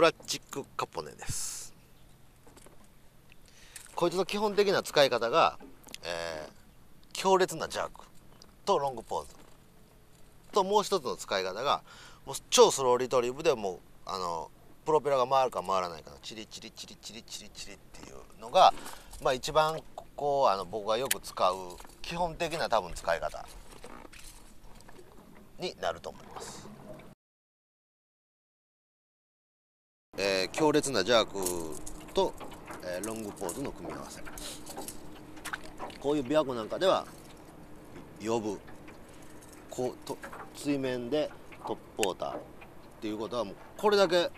プラスチックカポネですこいつの基本的な使い方が、えー、強烈なジャークとロングポーズともう一つの使い方がもう超スローリトリーブでもうあのプロペラが回るか回らないかのチリチリチリチリチリチリっていうのが、まあ、一番こうあの僕がよく使う基本的な多分使い方になると思います。強烈なジャークと、えー、ロングポーズの組み合わせ。こういう琵琶湖なんかでは呼ぶこうと水面でトップウォーターっていうことはもうこれだけ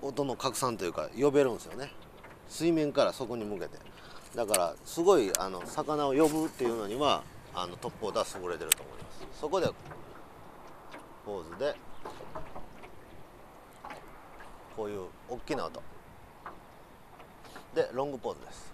音の拡散というか呼べるんですよね。水面からそこに向けて。だからすごいあの魚を呼ぶっていうのにはあのトップウォーター優れてると思います。そこでポーズでこういう大きな音。でロングポーズです。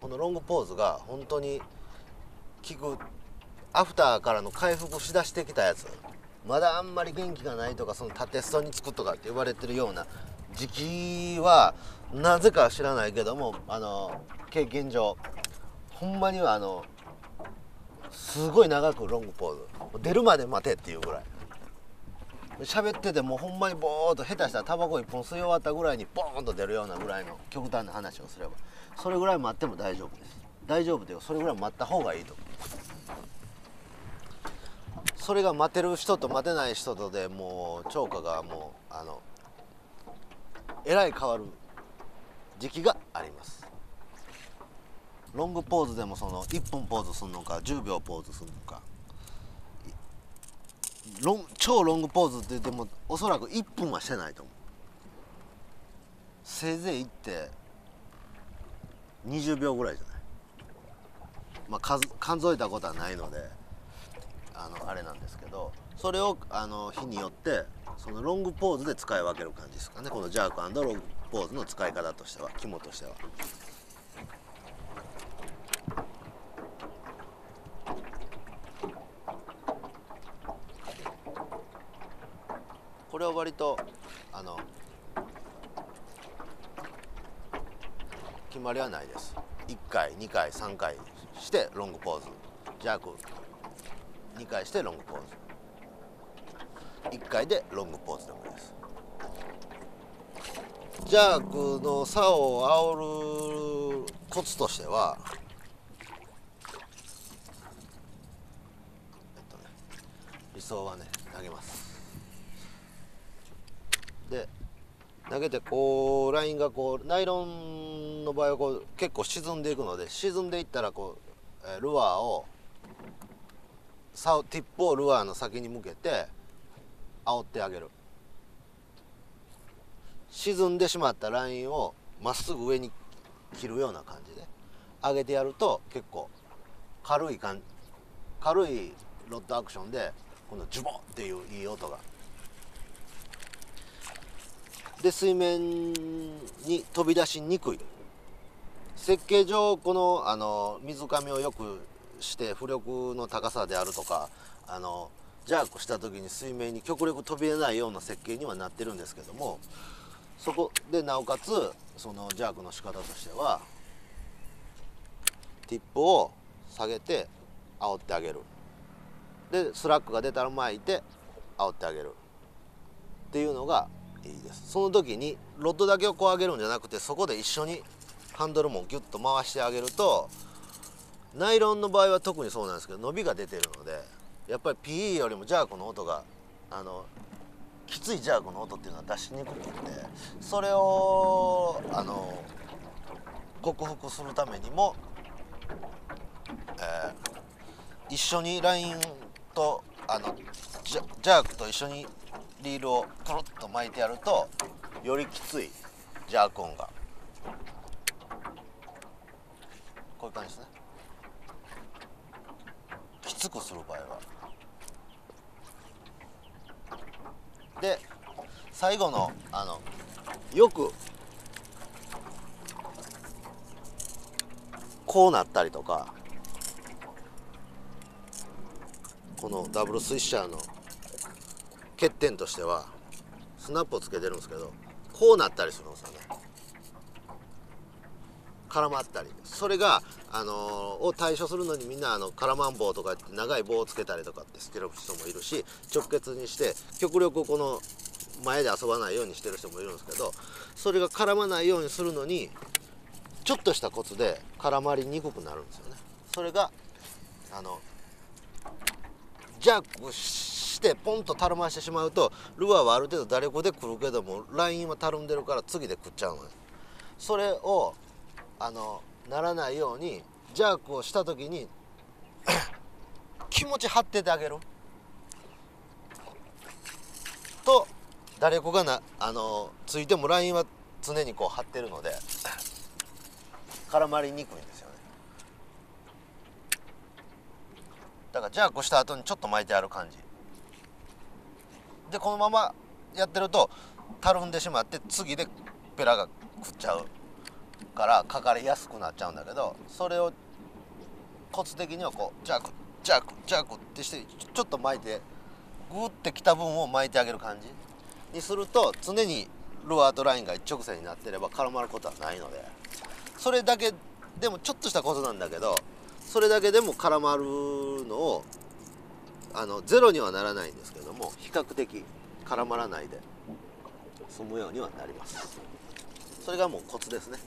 このロングポーズが本当に効くアフターからの回復しだしてきたやつ。まだあんまり元気がないとかその縦ストにつくとかって言われてるような時期はなぜか知らないけどもあの経験上ほんまにはあのすごい長くロングポーズ。出るまで待てっていうぐらい。喋っててもほんまにボーっと下手したらタバコ1本吸い終わったぐらいにボーンと出るようなぐらいの極端な話をすればそれぐらい待っても大丈夫です。大丈夫というかそれぐらい待った方がいいと。思それが待てる人と待てない人とでもう超過がもうあのえらい変わる時期があります。ロングポーズでもその1分ポーズするのか10秒ポーズするのか。ロン超ロングポーズって言ってもおそらく1分はしてないと思う。せいぜいいって20秒ぐらいじゃない。まあ数数えたことはないので。あのあれなんですけどそれをあの日によってそのロングポーズで使い分ける感じですかね。このジャークロングポーズの使い方としては肝としては。これは割とあの決まりはないです。1回2回3回してロングポーズ。ジャーク2回してロングポーズ。1回でロングポーズでもいいです。ジャークの差を煽るコツとしてはえっとね理想はね投げます。で投げてこうラインがこうナイロンの場合はこう結構沈んでいくので沈んでいったらこうルアーをサティップをルアーの先に向けて煽ってあげる。沈んでしまったラインをまっすぐ上に切るような感じで上げてやると結構軽い感軽いロッドアクションでこのジュボっていういい音が。で水面に飛び出しにくい。設計上このあの水上をよくして浮力の高さであるとかあのジャークした時に水面に極力飛び出ないような設計にはなってるんですけどもそこでなおかつそのジャークの仕方としてはティップを下げて煽ってあげる。でスラックが出たら巻いて煽ってあげる。っていうのがいいです。その時にロッドだけをこう上げるんじゃなくてそこで一緒にハンドルもギュッと回してあげるとナイロンの場合は特にそうなんですけど伸びが出てるのでやっぱり PE よりもジャークの音があのきついジャークの音っていうのは出しにくくてそれをあの克服するためにも、えー、一緒にラインとあのジャークと一緒にリールをくるっと巻いてやるとよりきついジャーク音が。こういう感じですね。つこする場合は。で最後のあのよくこうなったりとかこのダブルスイッシャーの欠点としてはスナップをつけてるんですけどこうなったりするんですよね。絡まったりそれが、あのー、を対処するのにみんなあの絡まん棒とか長い棒をつけたりとかってしてる人もいるし直結にして極力この前で遊ばないようにしてる人もいるんですけどそれが絡まないようにするのにちょっとしたコツで絡まりにくくなるんですよね。それがあのジャックしてポンとたるましてしまうとルアーはある程度打力で来るけどもラインはたるんでるから次で食っちゃうのよ。それをあのならないようにジャークをした時に 気持ち張っててあげる。と打力がなあのついてもラインは常にこう張ってるので 絡まりにくいんですよね。だからジャークした後にちょっと巻いてある感じ。でこのままやってるとたるんでしまって次でペラが食っちゃう。からかかりやすくなっちゃうんだけどそれをコツ的にはこうジャークジャークジャクってしてちょっと巻いてグッてきた分を巻いてあげる感じにすると常にルアーとラインが一直線になってれば絡まることはないのでそれだけでもちょっとしたことなんだけどそれだけでも絡まるのをあのゼロにはならないんですけども比較的絡まらないで済むようにはなります。それがもうコツですね。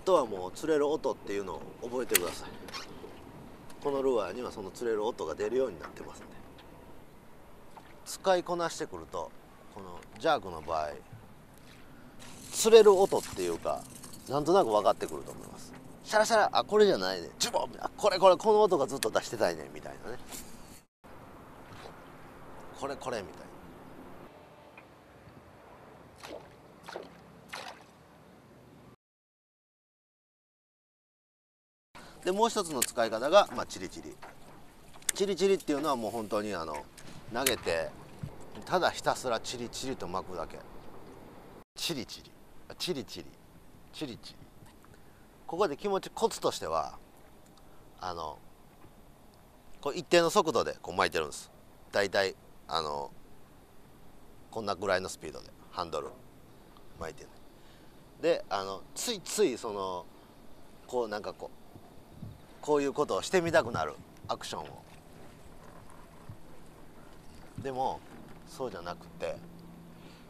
あとはもう釣れる音っていうのを覚えてください。このルアーにはその釣れる音が出るようになってますんで。使いこなしてくるとこのジャークの場合釣れる音っていうかなんとなく分かってくると思います。シャラシャラあこれじゃないね。ジュボン！あこれこれこの音がずっと出してたいね。みたいなね。これこれみたいな。でもう一つの使い方が、まあ、チリチリ。チリチリっていうのはもう本当にあの投げてただひたすらチリチリと巻くだけ。チリチリ。チリチリ。チリチリ。ここで気持ちコツとしてはあのこう一定の速度でこう巻いてるんです。大体あのこんなぐらいのスピードでハンドル巻いてる。であのついついそのこうなんかこうこういうことをしてみたくなる。アクションを。でもそうじゃなくて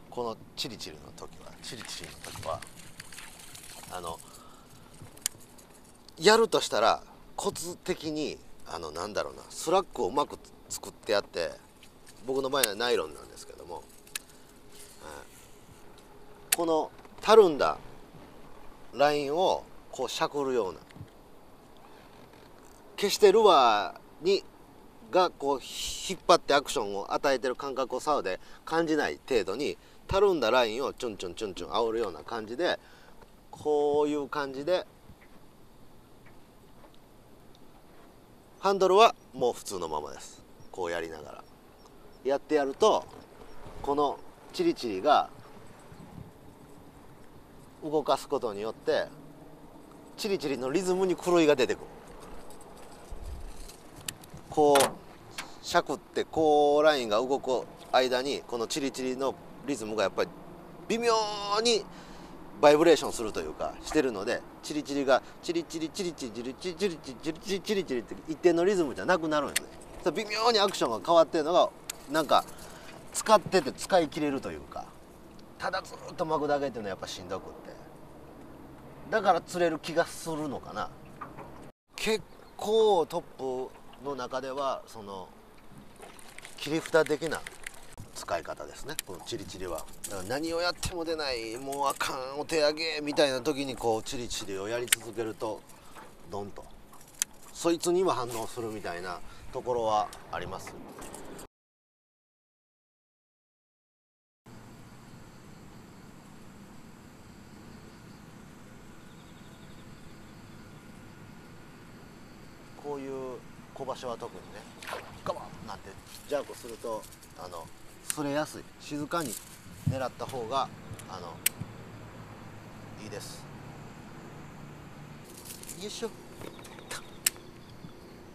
このチリチリの時はチリチリの時はあのやるとしたらコツ的にあのなんだろうなスラックをうまく作ってやって僕の場合はナイロンなんですけども、このたるんだラインをこうしゃくるような決してルアーにがこう引っ張ってアクションを与えてる感覚を竿で感じない程度にたる。んだラインをチュンチュンチュンチュン煽る。ような感じでこういう感じでハンドルはもう普通のままですこうやりながらやってやる。とこのチリチリが動かすことによってチリチリのリズムに狂いが出てくる。こうしゃくってこうラインが動く間にこのチリチリのリズムがやっぱり微妙にバイブレーションするというかしてるのでチリチリがチリチリチリチリチリチリチリチリチリチリチリチリって一定のリズムじゃなくなるんですね微妙にアクションが変わってるのがなんか使ってて使い切れるというかただずっと巻くだけっていうのはやっぱしんどくってだから釣れる気がするのかな結構トップの中ではその切り札的な使い方ですね。このチリチリは。何をやっても出ないもうあかんお手上げみたいな時にこうチリチリをやり続けるとドンと。そいつには反応するみたいなところはありますこういう小場所は特にね。ガバンなんてジャークするとあの釣れやすい。静かに狙った方があのいいです。よいしょ。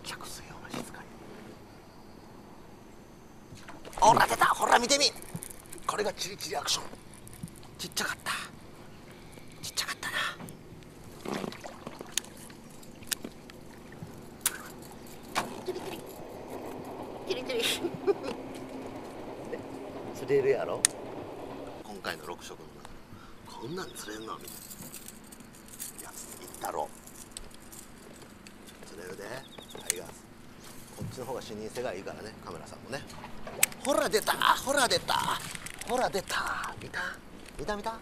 客水を静かにほら出た。ほら見てみ。これがチリチリアクション。ちっちゃかったちっちゃかったなチリチリ。釣れるやろ？今回の6色の中こんなん釣れんの？みたいないやいったろ。釣れるで。タイガース。こっちの方が視認性がいいからねカメラさんもね。ほら出た！ほら出た！ほら出た！見た？見た見た？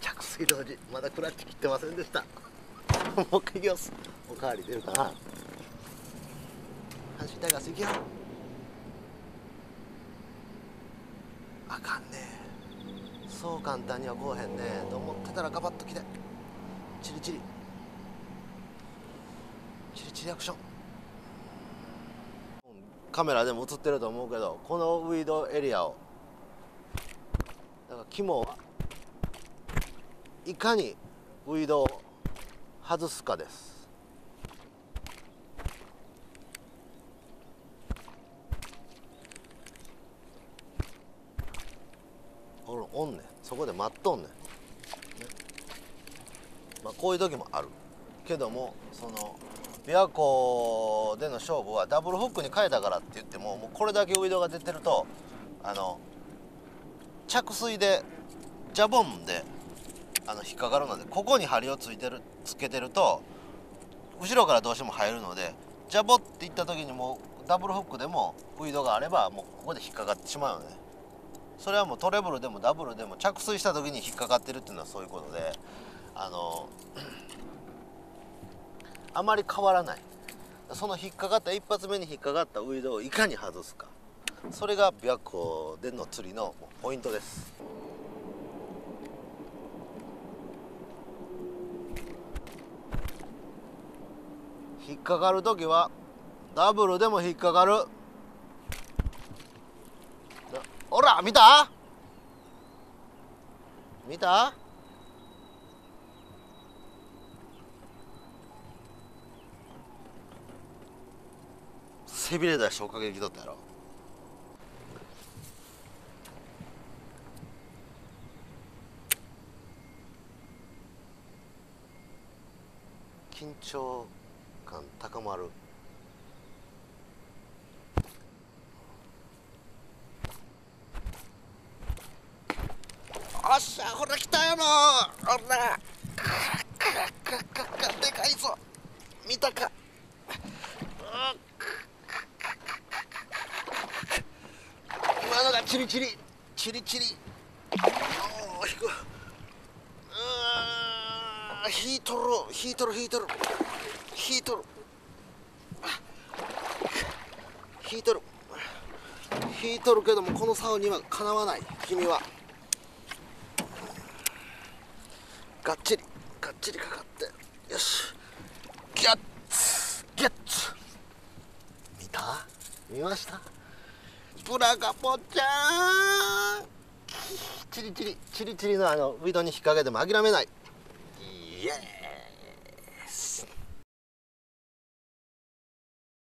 着水同時まだクラッチ切ってませんでした。もう一回いきます。おかわり出るかな？阪神タイガース行きよあかんね。そう簡単にはこうへんね。と思ってたらガバッと来て。チリチリ。チリチリアクション。カメラでも映ってると思うけどこのウィードエリアを。だから肝はいかにウィードを外すかですおるおんねんそこで待っとんねん、ねまあ、こういう時もある。けどもその琵琶湖での勝負はダブルホックに変えたからって言ってももうこれだけウィードが出てるとあの着水でジャボンであの引っかかるのでここに針をついてるつけてると後ろからどうしても入るのでジャボっていった時にもうダブルホックでもウィードがあればもうここで引っかかってしまうよね。それはもうトレブルでもダブルでも着水した時に引っかかってるっていうのはそういうことであの あまり変わらない。その引っかかった一発目に引っかかったウィードをいかに外すか。それが琵琶湖での釣りのポイントです。引っかかる時はダブルでも引っかかるほら見た？見た？背びれだし追っかけてきとったやろ。緊張感高まるおっしゃほら来たよのほら。でかいぞ見たか今のがチリチリチリチリおお引くうー引いとる引いとる引いとる引いとる引いとる引いとるけどもこの竿にはかなわない君はがっちりがっちりかかってよし。ギャッツゲッツ。見た？見ました？ブラガポちゃん。チリチリチリチリのあのウィドに引っ掛けても諦めない。イエーイ。